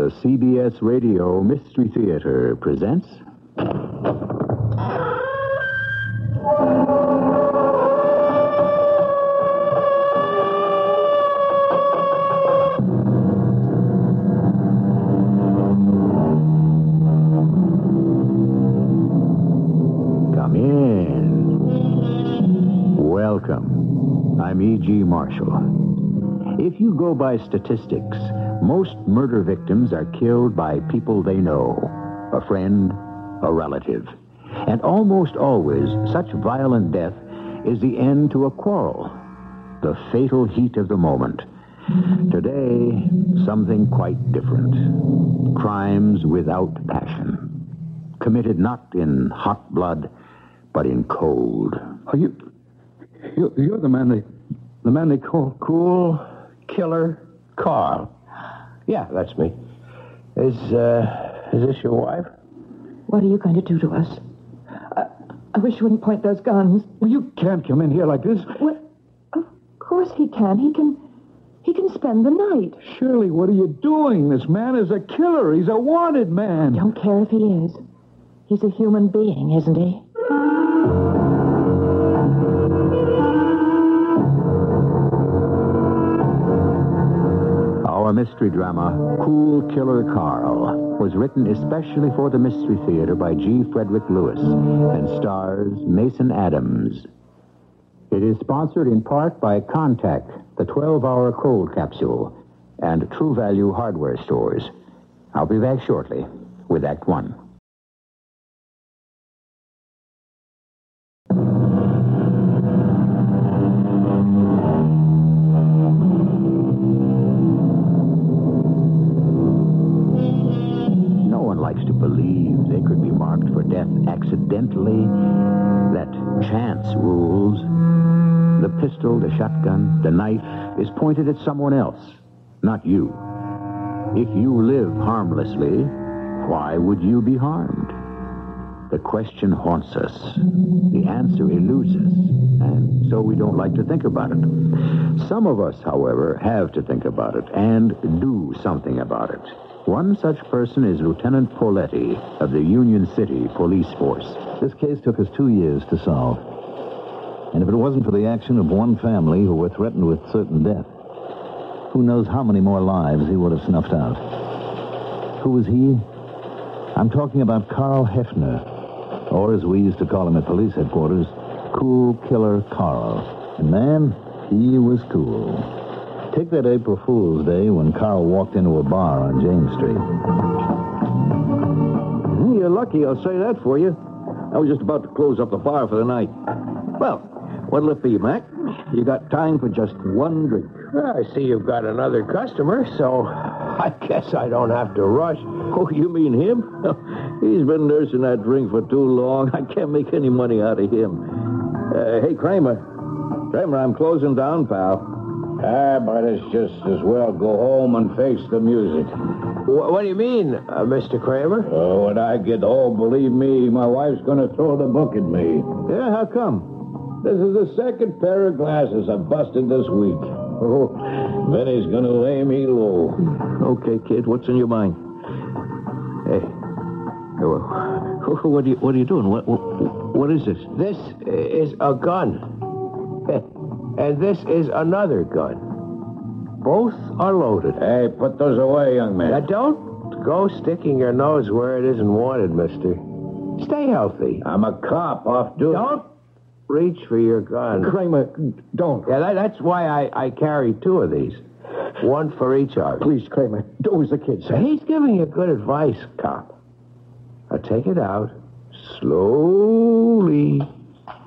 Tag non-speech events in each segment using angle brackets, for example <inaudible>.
the CBS Radio Mystery Theater presents. Come in. Welcome. I'm E.G. Marshall. If you go by statistics, most murder victims are killed by people they know a friend, a relative. And almost always, such violent death is the end to a quarrel, the fatal heat of the moment. Today, something quite different. Crimes without passion. Committed not in hot blood, but in cold. Are you, you you're the man they the man they call Cool Killer Karl. Yeah, that's me. Is uh is this your wife? What are you going to do to us? I, I wish you wouldn't point those guns. Well, you can't come in here like this. Well, of course he can. He can. He can spend the night. Shirley, what are you doing? This man is a killer. He's a wanted man. I Don't care if he is. He's a human being, isn't he? Mystery drama, Cool Killer Karl, was written especially for the Mystery Theater by G. Frederick Lewis and stars Mason Adams. It is sponsored in part by Contact, the 12 hour cold capsule, and True Value hardware stores. I'll be back shortly with Act One. Accidentally, that chance rules. The pistol, the shotgun, the knife is pointed at someone else, not you. If you live harmlessly, why would you be harmed? The question haunts us. The answer eludes us, and so we don't like to think about it. Some of us, however, have to think about it and do something about it. One such person is Lieutenant Poletti of the Union City Police Force. This case took us two years to solve. And if it wasn't for the action of one family who were threatened with certain death, who knows how many more lives he would have snuffed out. Who was he? I'm talking about Karl Hefner, or as we used to call him at police headquarters, Cool Killer Karl. And man, he was cool. Take that April Fool's Day when Karl walked into a bar on James Street. You're lucky, I'll say that for you. I was just about to close up the bar for the night. Well, what'll it be, Mac? You got time for just one drink. I see you've got another customer, so <laughs> I guess I don't have to rush. Oh, you mean him? <laughs> He's been nursing that drink for too long. I can't make any money out of him. Uh, hey, Kramer. Kramer, I'm closing down, pal. Ah, but it's just as well go home and face the music. Wh- what do you mean, uh, Mr. Kramer? Oh, when I get home, believe me, my wife's going to throw the book at me. Yeah, how come? This is the second pair of glasses I've busted this week. Oh, Vinny's going to lay me low. Okay, kid, what's in your mind? Hey. Wh- What are you, what are you doing? What, what, what is this? This is a gun. <laughs> And this is another gun. Both are loaded. Hey, put those away, young man. Now, don't go sticking your nose where it isn't wanted, mister. Stay healthy. I'm a cop off duty. Don't reach for your gun. Kramer, don't. Yeah, that, that's why I, I carry two of these. One for each arm. Please, Kramer, do as the kids say. He's giving you good advice, cop. Now take it out slowly.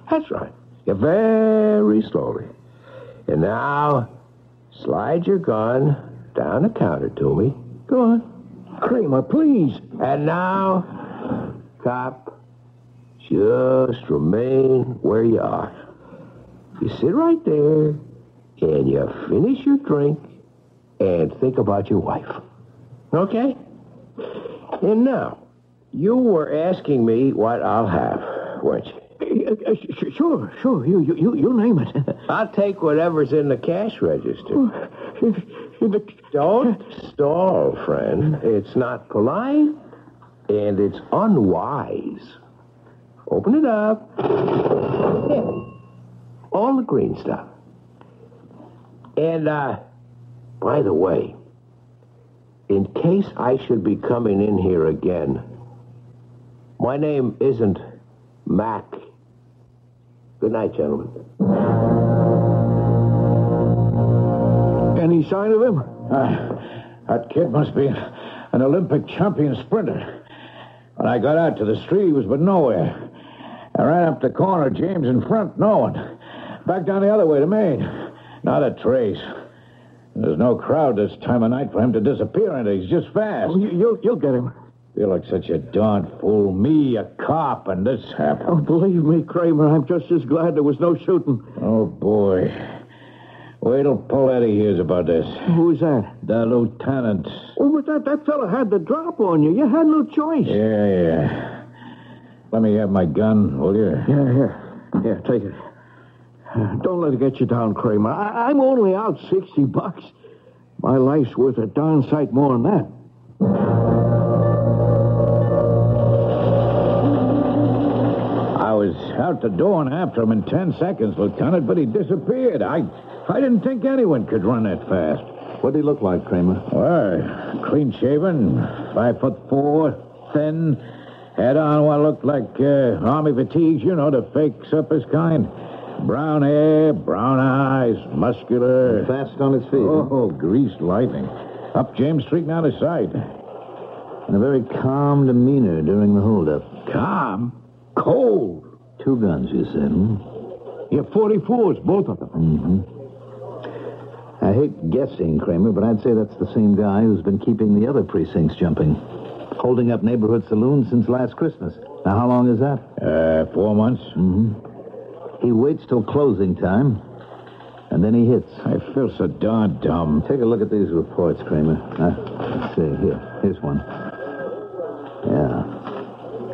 That's right. Very slowly. And now, slide your gun down the counter to me. Go on. Kramer, please. And now, cop, just remain where you are. You sit right there, and you finish your drink, and think about your wife. Okay? And now, you were asking me what I'll have, weren't you? Sure, sure. You, you, you, you name it. I'll take whatever's in the cash register. Don't stall, friend. It's not polite, and it's unwise. Open it up. All the green stuff. And, uh, by the way, in case I should be coming in here again, my name isn't Mac. Good night, gentlemen. Any sign of him? Ah, that kid must be an Olympic champion sprinter. When I got out to the street, he was but nowhere. I ran up the corner, James in front, no one. Back down the other way to Main. Not a trace. There's no crowd this time of night for him to disappear into. He's just fast. Oh, you, you'll, you'll get him. Feel like such a darn fool. Me, a cop, and this happened. Oh, believe me, Kramer, I'm just as glad there was no shooting. Oh, boy. Wait till Poletti hears about this. Who's that? The lieutenant. Oh, but that, that fella had the drop on you. You had no choice. Yeah, yeah. Let me have my gun, will you? Yeah, here. Here, take it. Don't let it get you down, Kramer. I, I'm only out 60 bucks. My life's worth a darn sight more than that. I was out the door and after him in ten seconds, Lieutenant, but he disappeared. I I didn't think anyone could run that fast. What did he look like, Kramer? Well, clean shaven, five foot four, thin, had on what looked like uh, army fatigues, you know, the fake surface kind. Brown hair, brown eyes, muscular. Fast on his feet. Oh, greased lightning. Up James Street and out of sight. And a very calm demeanor during the holdup. Calm, cold. Two guns, you said, hmm? Yeah, 44s, both of them. Mm-hmm. I hate guessing, Kramer, but I'd say that's the same guy who's been keeping the other precincts jumping. Holding up neighborhood saloons since last Christmas. Now, how long is that? Uh, four months. He waits till closing time, and then he hits. I feel so darn dumb. Take a look at these reports, Kramer. Uh, let's see. Here. Here's one. Yeah.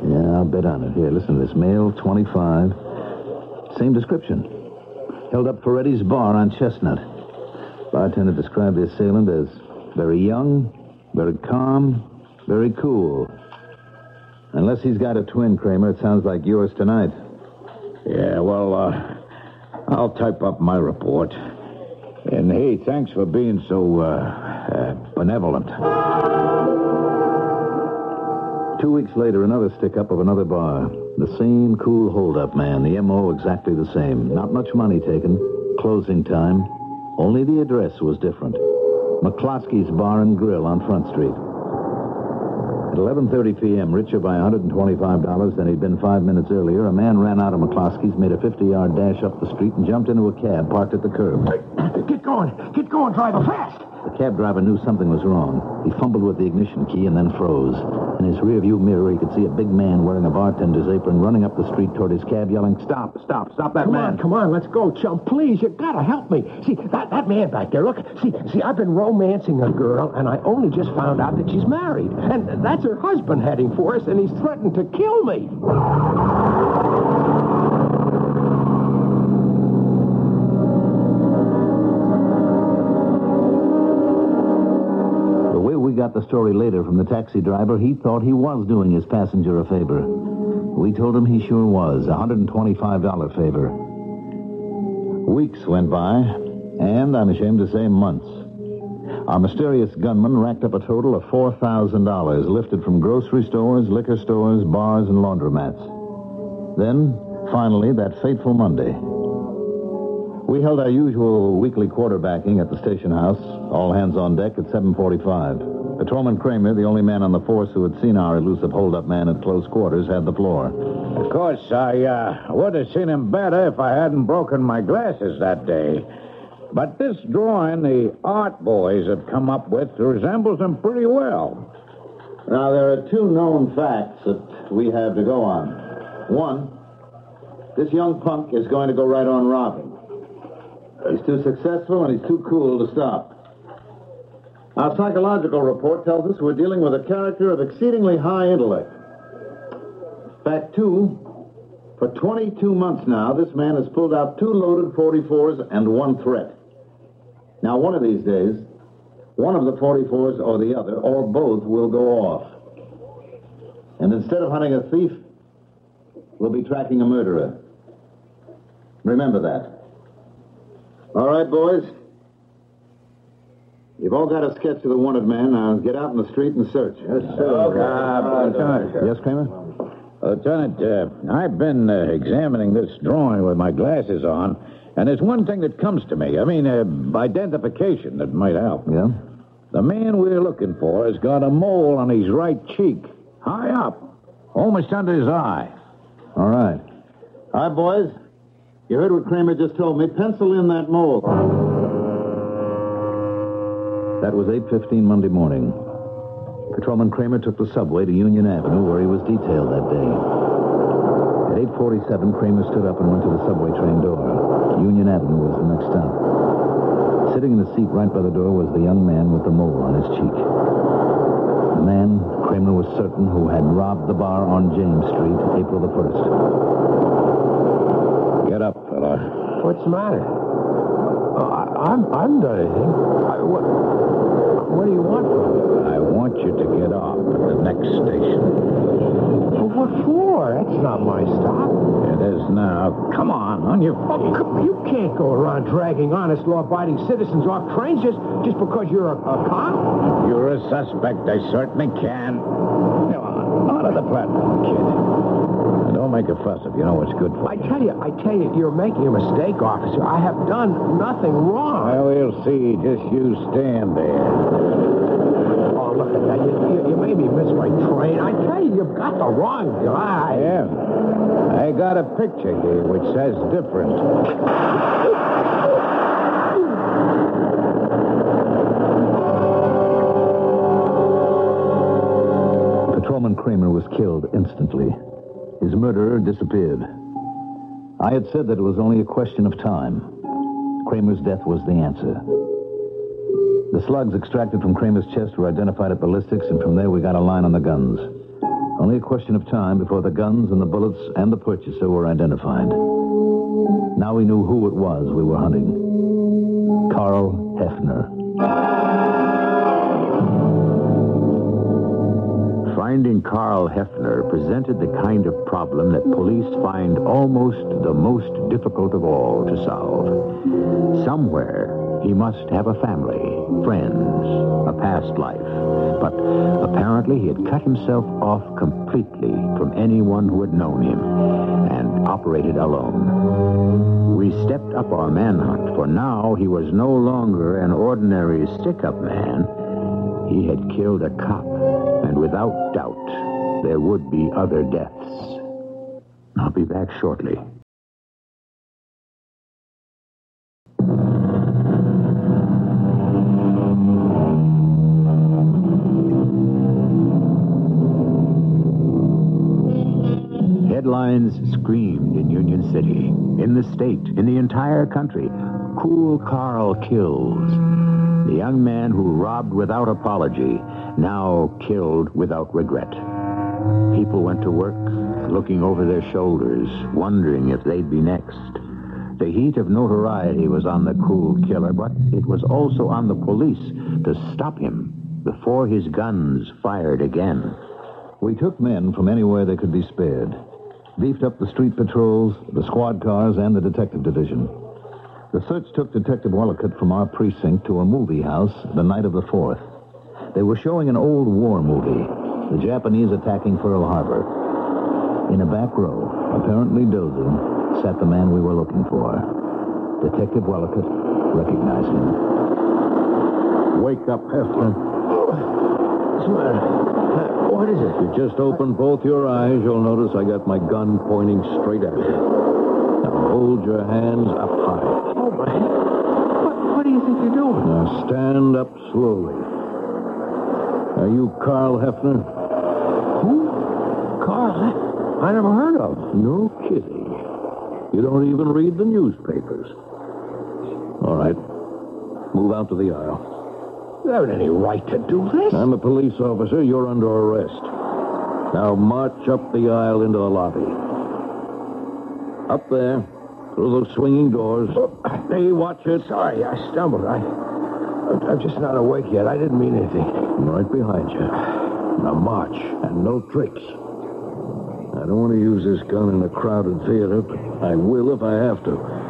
Yeah, I'll bet on it. Here, listen to this. Male, 25. Same description. Held up Ferretti's bar on Chestnut. Bartender described the assailant as very young, very calm, very cool. Unless he's got a twin, Kramer, it sounds like yours tonight. Yeah, well, uh, I'll type up my report. And hey, thanks for being so, uh, uh benevolent. Two weeks later, another stick up of another bar. The same cool hold-up man. The M.O. exactly the same. Not much money taken. Closing time. Only the address was different. McCloskey's Bar and Grill on Front Street. At 11.30 p.m., richer by $125 than he'd been five minutes earlier, a man ran out of McCloskey's, made a 50-yard dash up the street, and jumped into a cab parked at the curb. Get going. Get going, driver, fast. The cab driver knew something was wrong. He fumbled with the ignition key and then froze. In his rearview mirror, he could see a big man wearing a bartender's apron running up the street toward his cab, yelling, Stop, stop, stop that Come man. on, come on, let's go, chum. Please, you gotta help me. See, that, that man back there, look. See, see, I've been romancing a girl, and I only just found out that she's married. And that's her husband heading for us, and he's threatened to kill me. Got the story later from the taxi driver, he thought he was doing his passenger a favor. We told him he sure was. A $125 favor. Weeks went by, and I'm ashamed to say months. Our mysterious gunman racked up a total of $4,000 lifted from grocery stores, liquor stores, bars, and laundromats. Then, finally, that fateful Monday. We held our usual weekly quarterbacking at the station house, all hands on deck at 7.45. Patrolman Kramer, the only man on the force who had seen our elusive hold-up man at close quarters, had the floor. Of course, I uh, would have seen him better if I hadn't broken my glasses that day. But this drawing the art boys have come up with resembles him pretty well. Now, there are two known facts that we have to go on. One, this young punk is going to go right on robbing. He's too successful and he's too cool to stop. Our psychological report tells us we're dealing with a character of exceedingly high intellect. Fact two, for 22 months now, this man has pulled out two loaded 44s and one threat. Now, one of these days, one of the 44s or the other, or both, will go off. And instead of hunting a thief, we'll be tracking a murderer. Remember that. All right, boys. You've all got a sketch of the wanted man. Now get out in the street and search. Yes, Uh, Lieutenant, Yes, Kramer? Lieutenant, uh, I've been uh, examining this drawing with my glasses on, and there's one thing that comes to me. I mean, uh, identification that might help. Yeah? The man we're looking for has got a mole on his right cheek, high up, almost under his eye. All right. All right, boys. You heard what Kramer just told me. Pencil in that mole. That was 8.15 Monday morning. Patrolman Kramer took the subway to Union Avenue, where he was detailed that day. At 8.47, Kramer stood up and went to the subway train door. Union Avenue was the next stop. Sitting in the seat right by the door was the young man with the mole on his cheek. The man, Kramer was certain, who had robbed the bar on James Street April the 1st. Get up, fella. What's the matter? Oh, I'm, I haven't done anything. I, what, what do you want from me? I want you to get off at the next station. Well, what for? That's not my stop. It is now. Come on, on your Oh, feet. c- you can't go around dragging honest, law-abiding citizens off trains just, just because you're a, a cop. You're a suspect. I certainly can. Come on, of the platform, kid. And don't make a fuss if you know what's good for you. I you. tell you, I tell you, you're making a mistake, officer. I have done nothing wrong. Well, we'll see. Just you stand there. Oh, look at that. You, you, you made me miss my train. I tell you, you've got the wrong guy. Yeah. I got a picture here which says different. Patrolman Kramer was killed instantly. His murderer disappeared. I had said that it was only a question of time. Kramer's death was the answer. The slugs extracted from Kramer's chest were identified at ballistics, and from there we got a line on the guns. Only a question of time before the guns and the bullets and the purchaser were identified. Now we knew who it was we were hunting. Karl Hefner. Finding Karl Hefner presented the kind of problem that police find almost the most difficult of all to solve. Somewhere, he must have a family, friends, a past life. But apparently, he had cut himself off completely from anyone who had known him and operated alone. We stepped up our manhunt, for now he was no longer an ordinary stick-up man. He had killed a cop, without doubt, there would be other deaths. I'll be back shortly. Headlines screamed in Union City, in the state, in the entire country. Cool Karl kills. The young man who robbed without apology, now killed without regret. People went to work, looking over their shoulders, wondering if they'd be next. The heat of notoriety was on the cool killer, but it was also on the police to stop him before his guns fired again. We took men from anywhere they could be spared. Beefed up the street patrols, the squad cars, and the detective division. The search took Detective Wallicott from our precinct to a movie house the night of the 4th. They were showing an old war movie, the Japanese attacking Pearl Harbor. In a back row, apparently dozing, sat the man we were looking for. Detective Wallicott recognized him. Wake up, Hefner. What's the matter? Uh, what is it? You just open both your eyes, you'll notice I got my gun pointing straight at you. Now hold your hands up high. Oh, my. What, what do you think you're doing? Now stand up slowly. Are you Karl Hefner? Who? Karl, I, I never heard of. No kidding. You don't even read the newspapers. All right. Move out to the aisle. You haven't any right to do this. I'm a police officer. You're under arrest. Now march up the aisle into the lobby. Up there, through those swinging doors. Oh, Hey, watch it. Sorry, I stumbled. I, I'm just not awake yet. I didn't mean anything. I'm Right behind you. Now march, and no tricks. I don't want to use this gun in a crowded theater, but I will if I have to.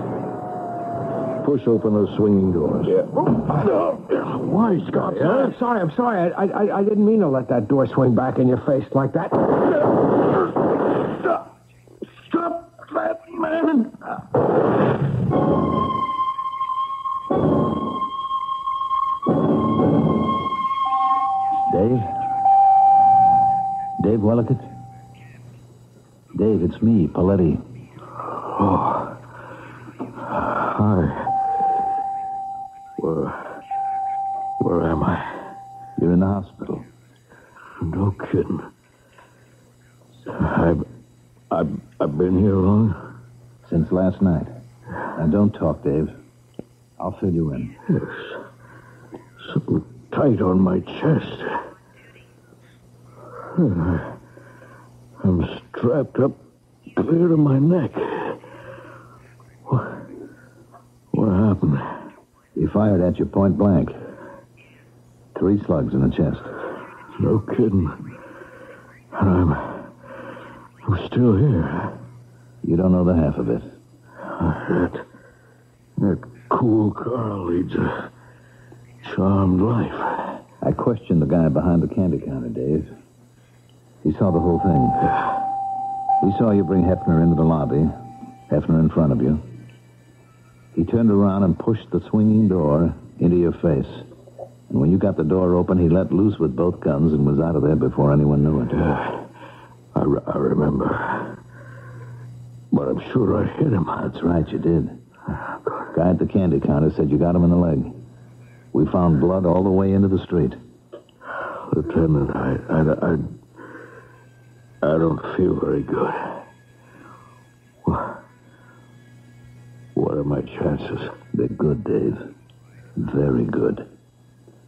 Push open those swinging doors. Yeah. Oh, Why, Scott? I'm sorry. I'm sorry. I, I, I didn't mean to let that door swing back in your face like that. It's me, Poletti. Oh. Hi. Where, where am I? You're in the hospital. No kidding. I've, I've, I've been here long? Since last night. Now, don't talk, Dave. I'll fill you in. Yes. Something tight on my chest. <sighs> I'm strapped up clear to my neck. What, what happened? He fired at you point blank. Three slugs in the chest. No kidding. And I'm, I'm still here. You don't know the half of it. That, that cool Karl leads a charmed life. I questioned the guy behind the candy counter, Dave. He saw the whole thing. He saw you bring Hefner into the lobby, Hefner in front of you. He turned around and pushed the swinging door into your face. And when you got the door open, he let loose with both guns and was out of there before anyone knew it. Yeah, I, re- I remember. But I'm sure I hit him. That's right, you did. Guy at the candy counter said you got him in the leg. We found blood all the way into the street. Lieutenant, I, I, I, I don't feel very good. What, what are my chances? They're good, Dave. Very good.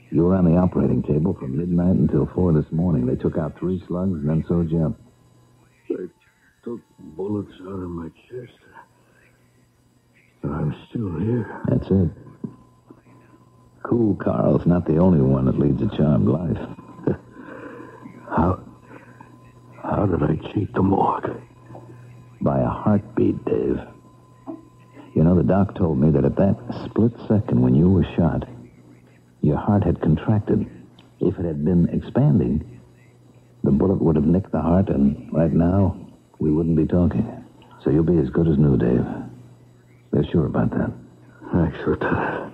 You were on the operating table from midnight until four this morning. They took out three slugs and then sewed you up. They took bullets out of my chest. And I'm still here. That's it. Cool Karl's not the only one that leads a charmed life. <laughs> How, how did I cheat the morgue? By a heartbeat, Dave. You know, the doc told me that at that split second when you were shot, your heart had contracted. If it had been expanding, the bullet would have nicked the heart, and right now, we wouldn't be talking. So you'll be as good as new, Dave. They're sure about that. Thanks, Lieutenant.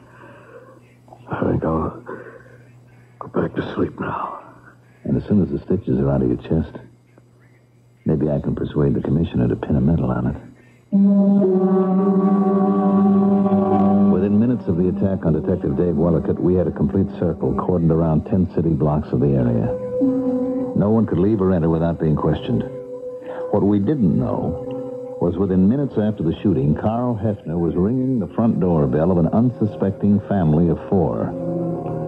I think I'll go back to sleep now. And as soon as the stitches are out of your chest, maybe I can persuade the commissioner to pin a medal on it. Within minutes of the attack on Detective Dave Wellicut, we had a complete circle cordoned around 10 city blocks of the area. No one could leave or enter without being questioned. What we didn't know was within minutes after the shooting, Karl Hefner was ringing the front doorbell of an unsuspecting family of four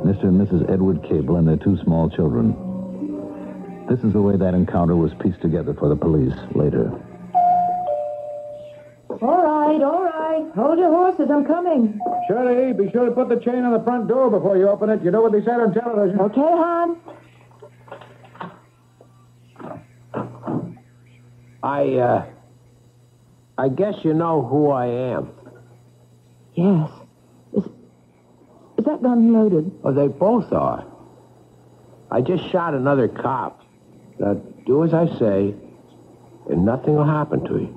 Mr. and Mrs. Edward Cable and their two small children. This is the way that encounter was pieced together for the police later. All right, all right. Hold your horses. I'm coming. Shirley, be sure to put the chain on the front door before you open it. You know what they said on television. Okay, hon? I, uh, I guess you know who I am. Yes. Is, is that gun loaded? Oh, they both are. I just shot another cop. Now, do as I say, and nothing will happen to you.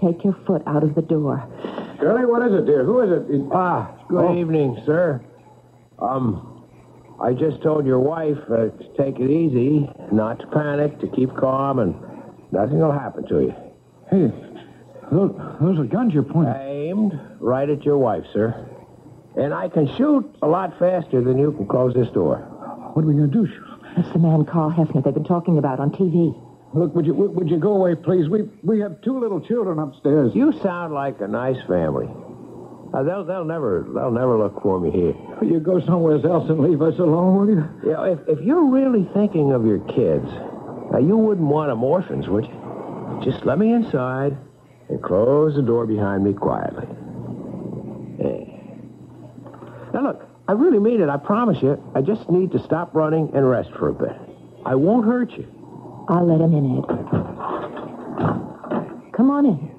Take your foot out of the door. Shirley, what is it, dear? Who is it? Ah, good Oh. evening, sir. Um, I just told your wife uh, to take it easy, not to panic, to keep calm, and nothing will happen to you. Hey, those, those are guns you're pointing. Aimed right at your wife, sir. And I can shoot a lot faster than you can close this door. What are we going to do? Shirley? That's the man Karl Hefner they've been talking about on TV. Look, would you would would you go away, please? We we have two little children upstairs. You sound like a nice family. Uh, they'll they'll never they'll never look for me here. Will you go somewhere else and leave us alone, will you? Yeah, if if you're really thinking of your kids, now you wouldn't want them orphans, would you? Just let me inside and close the door behind me quietly. There. Now look, I I really mean it. I promise you. I just need to stop running and rest for a bit. I won't hurt you. I'll let him in, Ed. Come on in.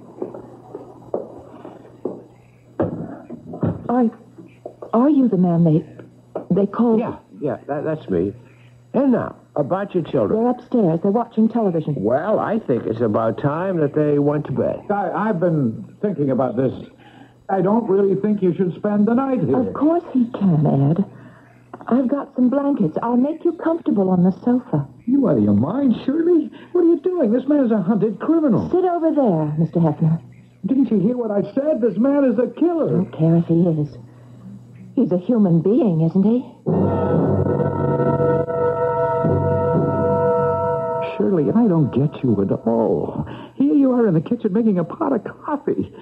Are, are you the man they they called? Yeah, yeah, that, that's me. And now, about your children. They're upstairs. They're watching television. Well, I think it's about time that they went to bed. I, I've been thinking about this. I don't really think you should spend the night here. Of course he can, Ed. I've got some blankets. I'll make you comfortable on the sofa. You out of your mind, Shirley? What are you doing? This man is a hunted criminal. Sit over there, Mr. Hefner. Didn't you hear what I said? This man is a killer. I don't care if he is. He's a human being, isn't he? Shirley, I don't get you at all. Here you are in the kitchen making a pot of coffee.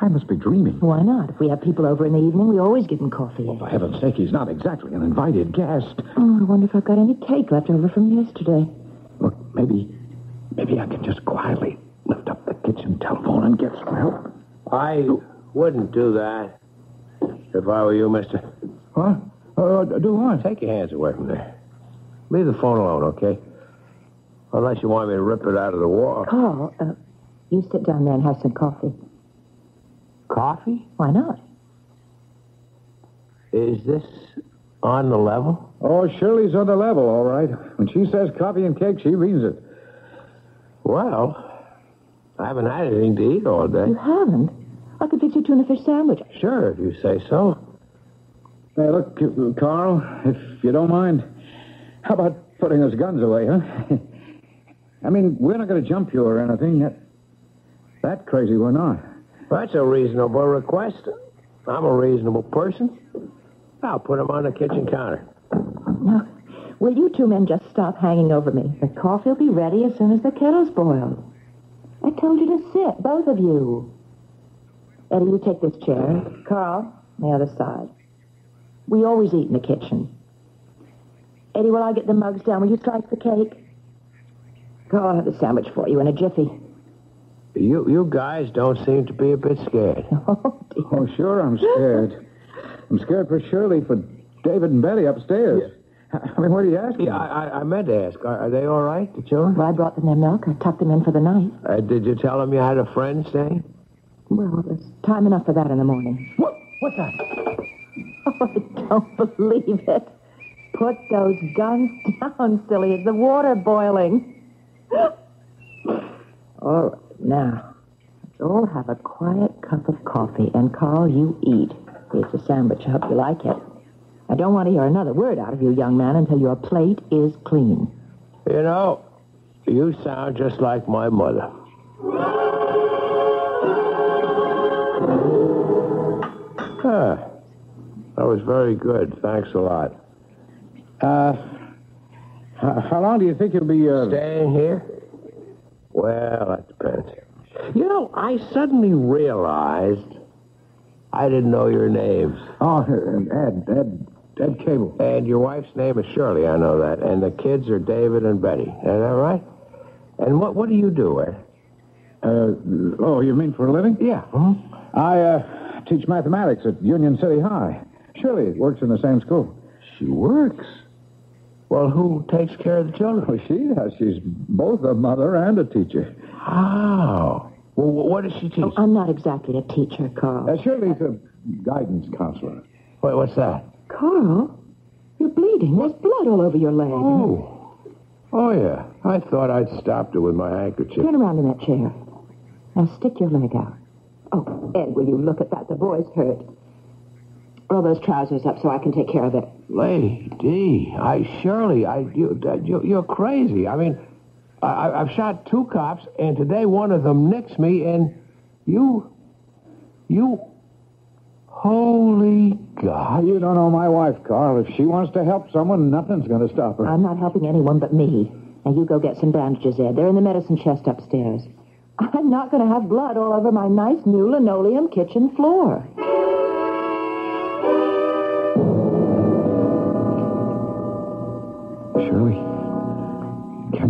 I must be dreaming. Why not? If we have people over in the evening, we always give them coffee. For heaven's sake, he's not exactly an invited guest. Oh, I wonder if I've got any cake left over from yesterday. Look, maybe, maybe I can just quietly lift up the kitchen telephone and get some help. I wouldn't do that if I were you, mister. What? Uh, do what? Take your hands away from there. Leave the phone alone, okay? Unless you want me to rip it out of the wall. Karl, uh, you sit down there and have some coffee. Coffee? Why not? Is this on the level? Oh, Shirley's on the level, all right. When she says coffee and cake, she means it. Well, I haven't had anything to eat all day. You haven't? I could fix you a tuna fish sandwich. Sure, if you say so. Hey, look, Karl, if you don't mind, how about putting those guns away, huh? <laughs> I mean, we're not going to jump you or anything. That, that crazy we're not. That's a reasonable request. I'm a reasonable person. I'll put them on the kitchen counter. Now, will you two men just stop hanging over me? The coffee will be ready as soon as the kettle's boiled. I told you to sit, both of you. Eddie, you take this chair. Karl, the other side. We always eat in the kitchen. Eddie, will I get the mugs down? Will you slice the cake? Karl, I'll have the sandwich for you in a jiffy. You you guys don't seem to be a bit scared. <laughs> Oh, dear. Oh, sure, I'm scared. I'm scared for Shirley, for David and Betty upstairs. I mean, what are you asking? Yeah, I, I, I meant to ask. Are, are they all right, the children? Well, I brought them their milk. I tucked them in for the night. Uh, did you tell them you had a friend staying? Well, there's time enough for that in the morning. What? What's that? Oh, I don't believe it. Put those guns <laughs> down, silly. Is the water boiling? <gasps> All right, now, let's all have a quiet cup of coffee. And, Karl, you eat. Here's a sandwich. I hope you like it. I don't want to hear another word out of you, young man, until your plate is clean. You know, you sound just like my mother. Ah, that was very good. Thanks a lot. Uh, how, how long do you think you'll be, uh... Staying here? Well, that depends. You know, I suddenly realized I didn't know your names. Oh, Ed, Ed, Ed Cable. And your wife's name is Shirley, I know that. And the kids are David and Betty. Is that right? And what what do you do, Ed? Uh, oh, you mean for a living? Yeah. I, uh, teach mathematics at Union City High. Shirley works in the same school. She works. Well, who takes care of the children? Well, she does. She's both a mother and a teacher. How? Well, what does she teach? Oh, I'm not exactly a teacher, Karl. Uh, Shirley's a guidance counselor. Wait, what's that? Karl, you're bleeding. There's blood all over your leg. Oh. Oh, yeah. I thought I'd stopped her with my handkerchief. Turn around in that chair. Now stick your leg out. Oh, Ed, will you look at that? The boy's hurt. Roll those trousers up so I can take care of it. Lady, I surely, I you, you you're crazy. I mean, I, I- I've shot two cops, and today one of them nicks me, and you, you, holy God! You don't know my wife, Karl. If she wants to help someone, nothing's going to stop her. I'm not helping anyone but me. Now you go get some bandages, Ed. They're in the medicine chest upstairs. <laughs> I'm not going to have blood all over my nice new linoleum kitchen floor.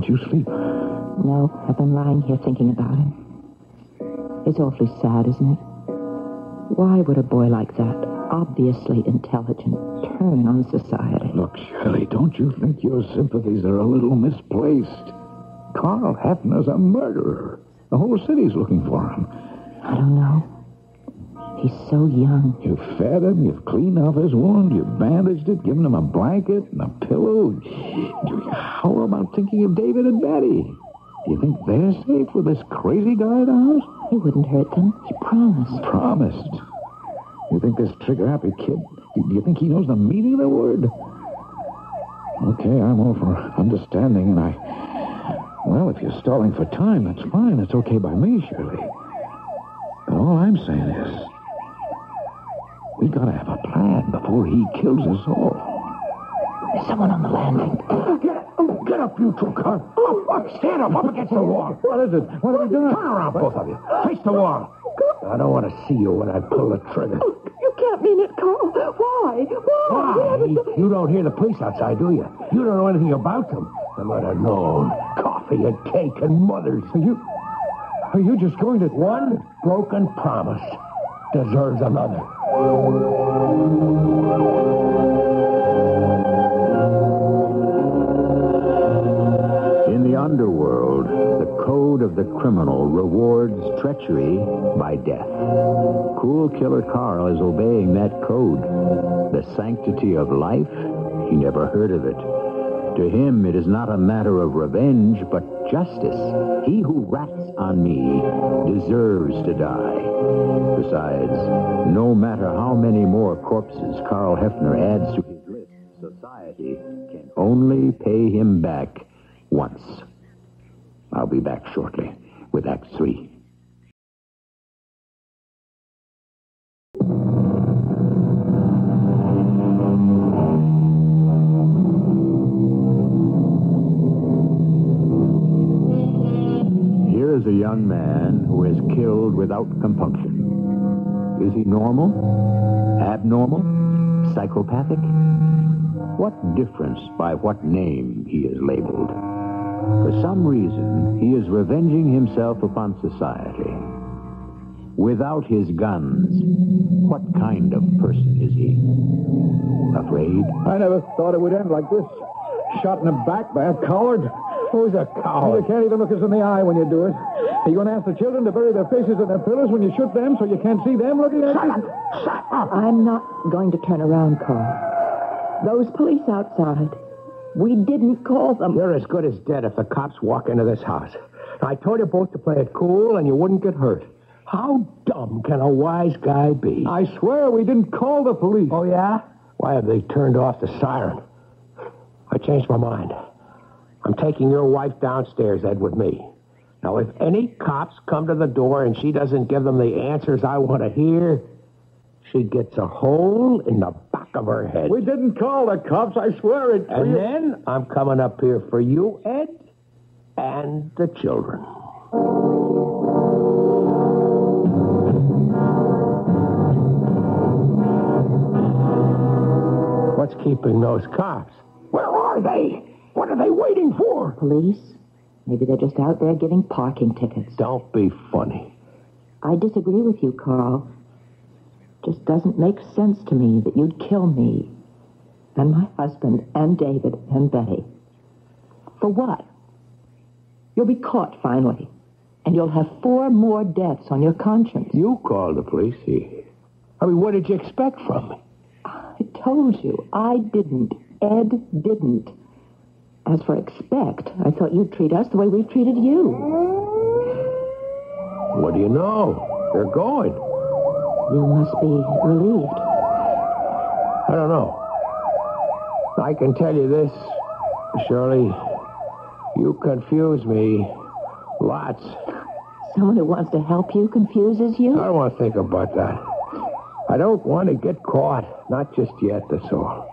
You sleep? No, I've been lying here thinking about him. It's awfully sad, isn't it? Why would a boy like that, obviously intelligent, turn on society. Look, Shirley, don't you think your sympathies are a little misplaced? Karl Hefner's a murderer. The whole city's looking for him. I don't know. He's so young. You've fed him, you've cleaned off his wound, you've bandaged it, given him a blanket and a pillow. How about thinking of David and Betty? Do you think they're safe with this crazy guy at the house? He wouldn't hurt them. He promised. Promised. You think this trigger-happy kid, do you think he knows the meaning of the word? Okay, I'm all for understanding, and I... Well, if you're stalling for time, that's fine. It's okay by me, Shirley. But all I'm saying is... We gotta have a plan before he kills us all. There's someone on the landing. Get, oh, get up, you two, Karl. Up, up, stand up, up against the wall. What is it? What are you doing? Turn around, both of you. Face the wall. I don't want to see you when I pull the trigger. You can't mean it, Karl. Why? Why? Why? You don't hear the police outside, do you? You don't know anything about them. I might have known. Coffee and cake and mothers. Are you... Are you just going to... One broken promise deserves another. In the underworld, the code of the criminal rewards treachery by death. Cool Killer Karl is obeying that code. The sanctity of life? He never heard of it. To him, it is not a matter of revenge, but justice. He who rats on me deserves to die. Besides, no matter how many more corpses Karl Hefner adds to his list, society can only pay him back once. I'll be back shortly with Act 3. one man who is killed without compunction. Is he normal? Abnormal? Psychopathic? What difference by what name he is labeled? For some reason, he is revenging himself upon society. Without his guns, what kind of person is he? Afraid? I never thought it would end like this. Shot in the back by a coward. Who's a You can't even look us in the eye when you do it. Are you going to ask the children to bury their faces in their pillows when you shoot them so you can't see them looking at Shut you? Shut up! I'm not going to turn around, Karl. Those police outside, we didn't call them. You're as good as dead if the cops walk into this house. I told you both to play it cool and you wouldn't get hurt. How dumb can a wise guy be? I swear we didn't call the police. Oh, yeah? Why have they turned off the siren? I changed my mind. I'm taking your wife downstairs, Ed, with me. Now, if any cops come to the door and she doesn't give them the answers I want to hear, she gets a hole in the back of her head. We didn't call the cops, I swear it. And then I'm coming up here for you, Ed, and the children. What's keeping those cops? Where are they? What are they waiting for? Police? Maybe they're just out there giving parking tickets. Don't be funny. I disagree with you, Karl. It just doesn't make sense to me that you'd kill me and my husband and David and Betty. For what? You'll be caught finally, and you'll have four more deaths on your conscience. You called the police. He- I mean, what did you expect from me? I told you, I didn't. Ed didn't. As for expect, I thought you'd treat us the way we've treated you. What do you know? They're going. You must be relieved. I don't know. I can tell you this, Shirley. You confuse me lots. Someone who wants to help you confuses you? I don't want to think about that. I don't want to get caught. Not just yet, that's all.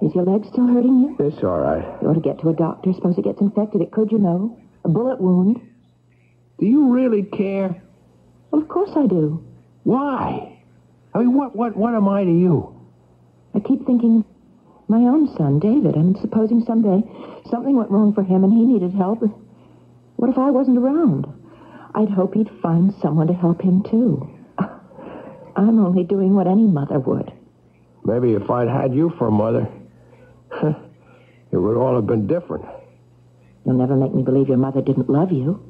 Is your leg still hurting you? It's all right. You ought to get to a doctor. Suppose it gets infected. It could, you know. A bullet wound. Do you really care? Well, of course I do. Why? I mean, what, what, what am I to you? I keep thinking, my own son, David. I mean, supposing someday something went wrong for him and he needed help. What if I wasn't around? I'd hope he'd find someone to help him, too. <laughs> I'm only doing what any mother would. Maybe if I'd had you for a mother, it would all have been different. You'll never make me believe your mother didn't love you.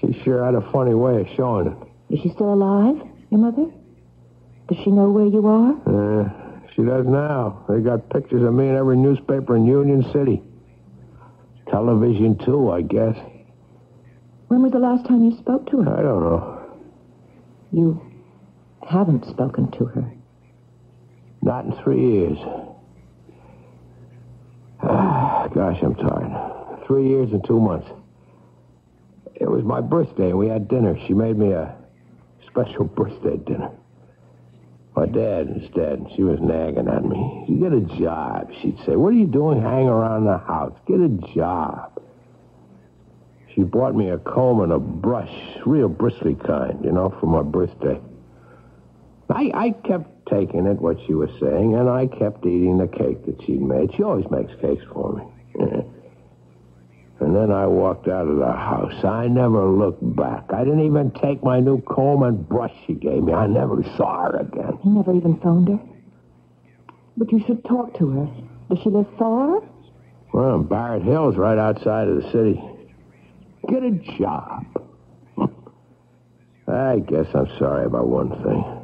She sure had a funny way of showing it. Is she still alive, your mother? Does she know where you are? Uh, she does now. They got pictures of me in every newspaper in Union City. Television, too, I guess. When was the last time you spoke to her? I don't know. You haven't spoken to her. Not in three years. <sighs> Gosh, I'm tired. Three years and two months. It was my birthday, and we had dinner. She made me a special birthday dinner. My dad is dead. She was nagging at me. You get a job, she'd say. What are you doing hanging around the house? Get a job. She bought me a comb and a brush, real bristly kind, you know, for my birthday. I, I kept taking it, what she was saying, and I kept eating the cake that she'd made. She always makes cakes for me. <laughs> And then I walked out of the house. I never looked back. I didn't even take my new comb and brush she gave me. I never saw her again. You never even phoned her? But you should talk to her. Does she live far? Well, Barrett Hills, right outside of the city. Get a job. <laughs> I guess I'm sorry about one thing.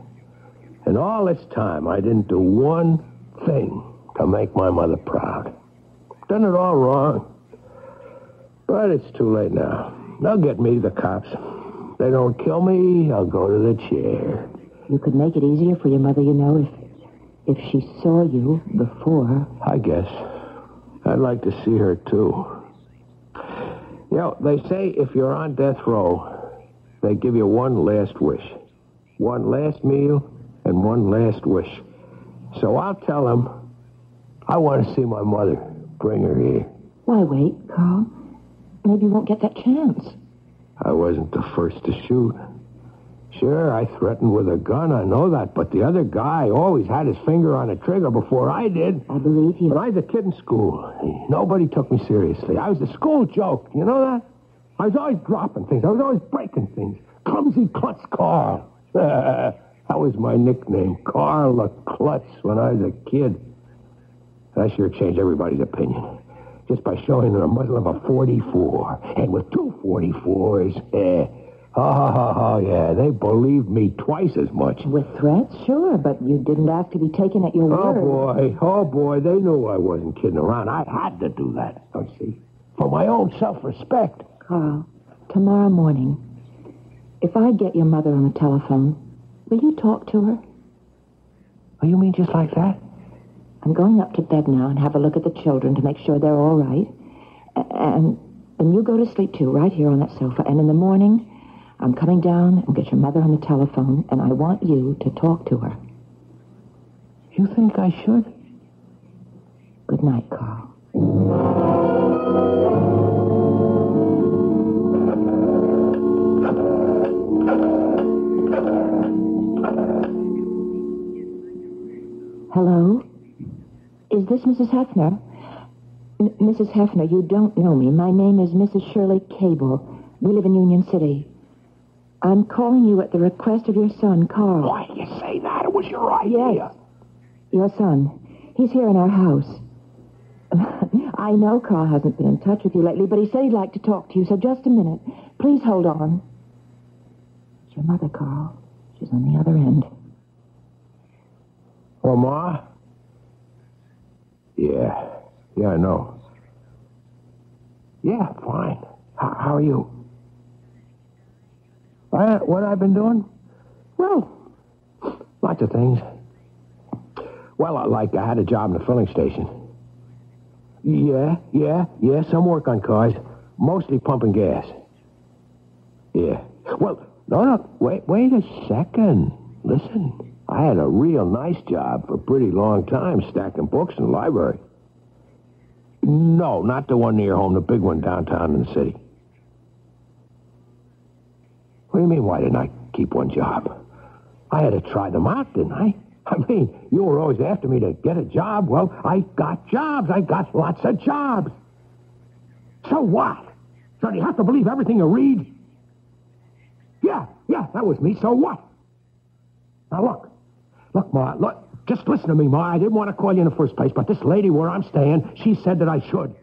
In all this time, I didn't do one thing to make my mother proud. Done it all wrong. But it's too late now. They'll get me, the cops. They don't kill me, I'll go to the chair. You could make it easier for your mother, you know, if if she saw you before. I guess. I'd like to see her, too. You know, they say if you're on death row, they give you one last wish. One last meal and one last wish. So I'll tell him I want to see my mother. Bring her here. Why wait, Karl? Maybe you won't get that chance. I wasn't the first to shoot. Sure, I threatened with a gun, I know that, but the other guy always had his finger on the trigger before I did. I believe you. When I was a kid in school, nobody took me seriously. I was a school joke, you know that? I was always dropping things. I was always breaking things. Clumsy Klutz Karl. <laughs> that was my nickname, Karl the Klutz, when I was a kid. I sure changed everybody's opinion. Just by showing them a muzzle of a 44. And with two 44s, eh, ha ha ha ha, yeah, they believed me twice as much. With threats, sure, but you didn't have to be taken at your word. Oh, word. boy. Oh, boy. They knew I wasn't kidding around. I had to do that, you see? For my own self-respect. Karl, tomorrow morning, if I get your mother on the telephone, will you talk to her? Oh, you mean just like that? I'm going up to bed now and have a look at the children to make sure they're all right. And and you go to sleep too, right here on that sofa. And in the morning, I'm coming down and get your mother on the telephone, and I want you to talk to her. You think I should? Good night, Karl. Hello? Is this Mrs. Hefner? M- Mrs. Hefner, you don't know me. My name is Mrs. Shirley Cable. We live in Union City. I'm calling you at the request of your son, Karl. Why do you say that? It was your idea. Yes. Your son. He's here in our house. <laughs> I know Karl hasn't been in touch with you lately, but he said he'd like to talk to you, so just a minute. Please hold on. It's your mother, Karl. She's on the other end. Oh, Ma? Yeah. Yeah, I know. Yeah, fine. How, how are you? Uh, what I've been doing? Well, lots of things. Well, I, like I had a job in the filling station. Yeah, yeah, yeah, some work on cars. Mostly pumping gas. Yeah. Well, no, no, wait, wait a second. Listen, I had a real nice job for a pretty long time stacking books in the library. No, not the one near home, the big one downtown in the city. What do you mean, why didn't I keep one job? I had to try them out, didn't I? <laughs> I mean, you were always after me to get a job. Well, I got jobs. I got lots of jobs. So what? So you have to believe everything you read? Yeah, yeah, that was me. So what? Now look. Look, Ma, look. Just listen to me, Ma. I didn't want to call you in the first place, but this lady where I'm staying, she said that I should.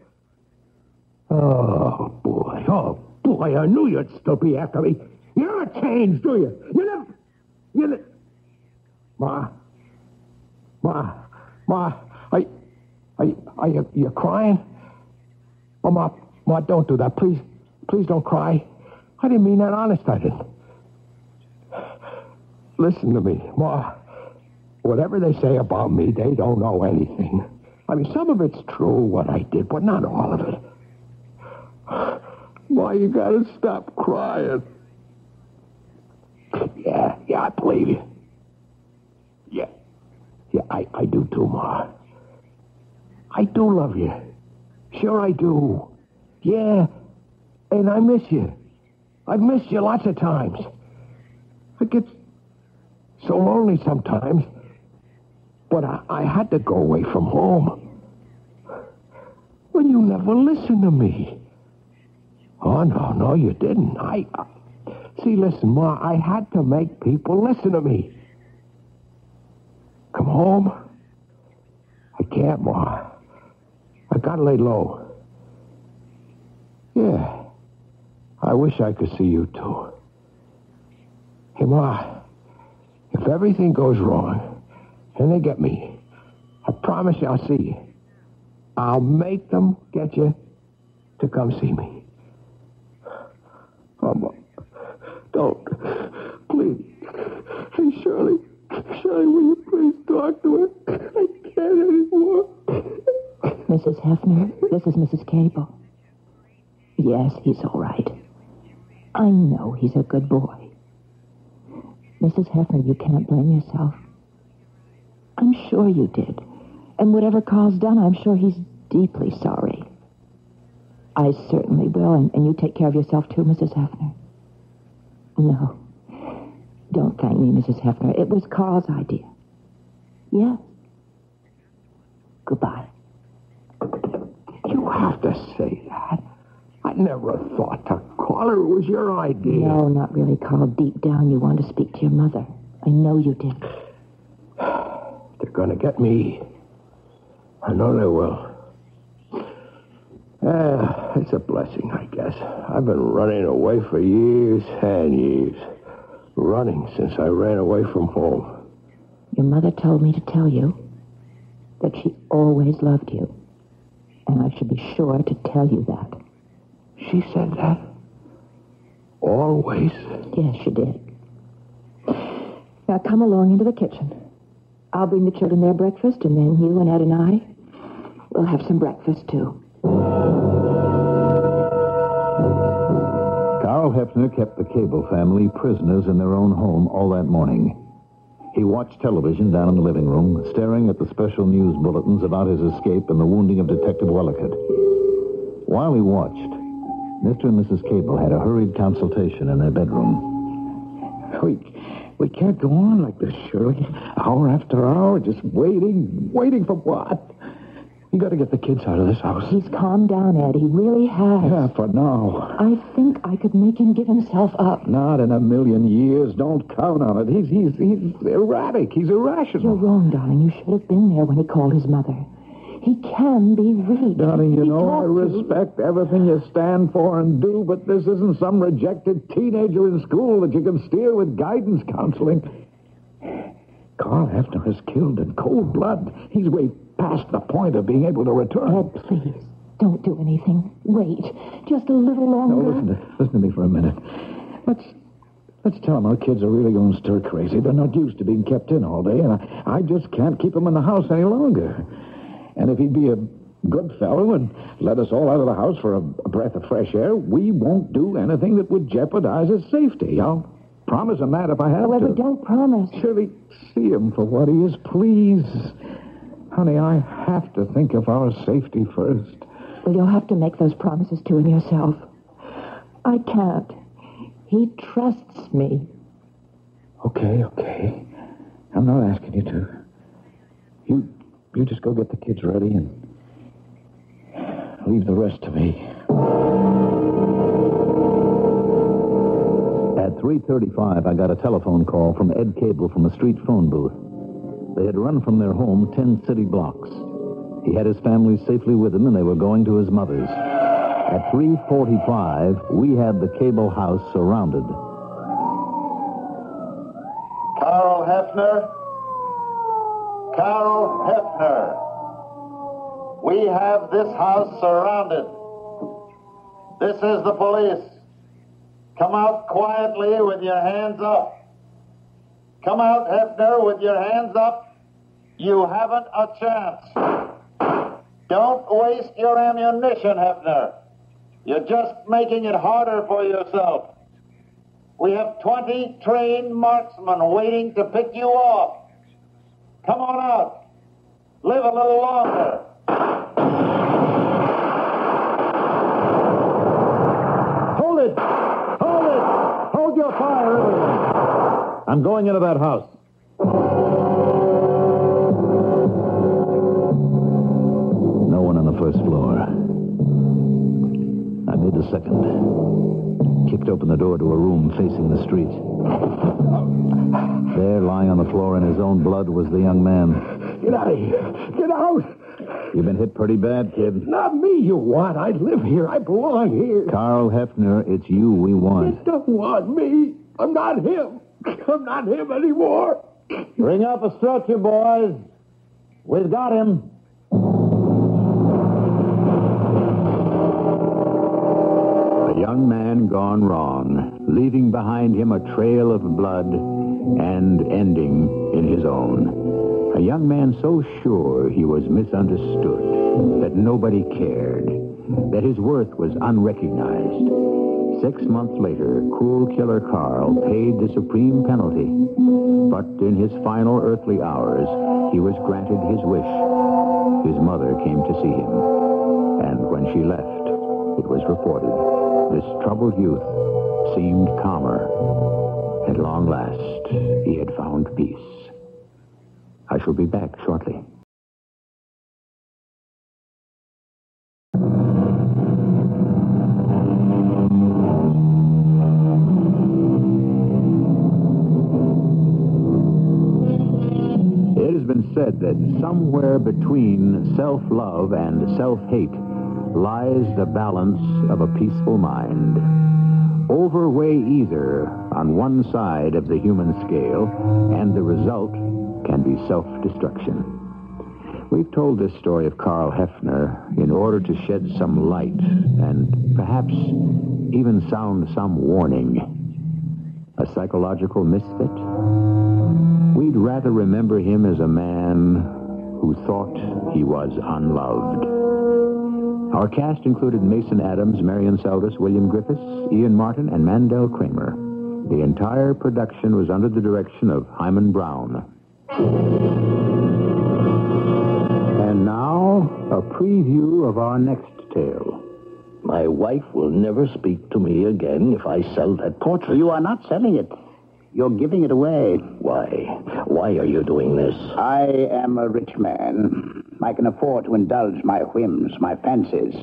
Oh, boy. Oh, boy. I knew you'd still be after me. You never change, do you? You never... You never... Ma. Ma. Ma. Are, are, are you, crying? Oh, Ma, Ma, don't do that. Please, please don't cry. I didn't mean that. Honest, I didn't. Listen to me, Ma. Whatever they say about me, they don't know anything. I mean, some of it's true, what I did, but not all of it. Ma, you gotta stop crying. Yeah, yeah, I believe you. Yeah. Yeah, I, I do too, Ma. I do love you. Sure I do. Yeah. And I miss you. I've missed you lots of times. I get so lonely sometimes. But I, I had to go away from home. When you never listened to me. Oh, no, no, you didn't. I, I... See, listen, Ma, I had to make people listen to me. Come home? I can't, Ma. I gotta lay low. Yeah. I wish I could see you, too. Hey, Ma, if everything goes wrong and they get me, I promise you I'll see you. I'll make them get you to come see me. Oh, Ma, don't. Please. Hey, Shirley. Shirley, will you please talk to her? I can't anymore. Mrs. Hefner, this is Mrs. Cable. Yes, he's all right. I know he's a good boy. Mrs. Hefner, you can't blame yourself. I'm sure you did. And whatever Karl's done, I'm sure he's deeply sorry. I certainly will, and, and you take care of yourself too, Mrs. Hefner. No. Don't thank me, Mrs. Hefner. It was Karl's idea. Yes. Goodbye. You have to say that. I never thought to call her. It was your idea. No, not really, Karl. Deep down, you wanted to speak to your mother. I know you did. They're going to get me. I know they will. Yeah, it's a blessing, I guess. I've been running away for years and years. Running since I ran away from home. Your mother told me to tell you that she always loved you. And I should be sure to tell you that. She said that? Always? Yes, she did. Now come along into the kitchen. I'll bring the children their breakfast, and then you and Ed and I will have some breakfast, too. Karl Hefner kept the Cable family prisoners in their own home all that morning. He watched television down in the living room, staring at the special news bulletins about his escape and the wounding of Detective Wellicott. While he watched, Mr. and Mrs. Cable had a hurried consultation in their bedroom. <laughs> We, we can't go on like this, Shirley. Hour after hour, just waiting. Waiting for what? You got to get the kids out of this house. He's calmed down, Ed. He really has. Yeah, for now. I think I could make him give himself up. Not in a million years. Don't count on it. He's he's he's erratic. He's irrational. You're wrong, darling. You should have been there when he called his mother. He can be reached. Darling, you He know I respect everything you stand for and do, but this isn't some rejected teenager in school that you can steer with guidance counseling. Karl Hefner is killed in cold blood. He's way past the point of being able to return. Ed, please, don't do anything. Wait, just a little No, longer. listen to, listen to me for a minute. Let's let's tell them our kids are really going stir crazy. They're not used to being kept in all day, and I, I just can't keep them in the house any longer. And if he'd be a good fellow and let us all out of the house for a, a breath of fresh air, we won't do anything that would jeopardize his safety. I'll promise him that if I have However, to. don't promise. Shirley see him for what he is, please. Honey, I have to think of our safety first. Well, you'll have to make those promises to him yourself. I can't. He trusts me. Okay, okay. I'm not asking you to. You you just go get the kids ready and leave the rest to me. At 3.35, I got a telephone call from Ed Cable from a street phone booth. They had run from their home ten city blocks. He had his family safely with him, and they were going to his mother's. At 3.45, we had the cable house surrounded. Karl Hefner. Karl Hefner. We have this house surrounded. This is the police. Come out quietly with your hands up. Come out, Hefner, with your hands up. You haven't a chance. Don't waste your ammunition, Hefner. You're just making it harder for yourself. We have 20 trained marksmen waiting to pick you off. Come on out. Live a little longer. Hold it! Hold it! Hold your fire! I'm going into that house. No one on the first floor. I made the second. Kicked open the door to a room facing the street. There, lying on the floor in his own blood, was the young man. Get out of here. Get out. You've been hit pretty bad, kid. Not me, you want. I live here. I belong here. Karl Hefner, it's you we want. You don't want me. I'm not him. I'm not him anymore. Bring up a stretcher, boys. We've got him. Young man gone wrong, leaving behind him a trail of blood and ending in his own. A young man so sure he was misunderstood, that nobody cared, that his worth was unrecognized. Six months later, cool killer Karl paid the supreme penalty. But in his final earthly hours, he was granted his wish. His mother came to see him. And when she left, it was reported this troubled youth seemed calmer. At long last, he had found peace. I shall be back shortly. It has been said that somewhere between self love and self hate lies the balance of a peaceful mind. Overweigh either on one side of the human scale, and the result can be self destruction. We've told this story of Karl Hefner in order to shed some light and perhaps even sound some warning. A psychological misfit? We'd rather remember him as a man who thought he was unloved. Our cast included Mason Adams, Marian Seldes, William Griffis, Ian Martin, and Mandel Kramer. The entire production was under the direction of Himan Brown. And now, a preview of our next tale. My wife will never speak to me again if I sell that portrait. You are not selling it. You're giving it away. Why? Why are you doing this? I am a rich man. I can afford to indulge my whims, my fancies.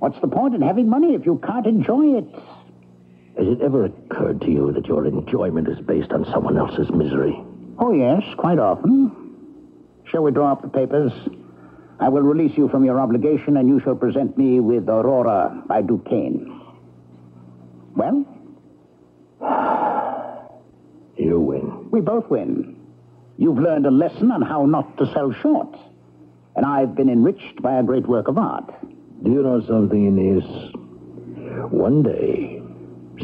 What's the point in having money if you can't enjoy it? Has it ever occurred to you that your enjoyment is based on someone else's misery? Oh, yes, quite often. Shall we draw up the papers? I will release you from your obligation, and you shall present me with Aurora by Duquesne. Well, You win. We both win. You've learned a lesson on how not to sell short, and I've been enriched by a great work of art. Do you know something, Inez? One day,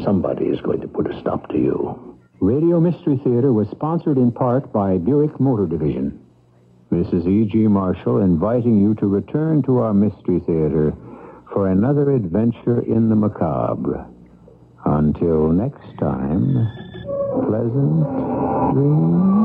somebody is going to put a stop to you. Radio Mystery Theater was sponsored in part by Buick Motor Division. This is E.G. Marshall inviting you to return to our Mystery Theater for another adventure in the macabre. Until next time, pleasant dreams.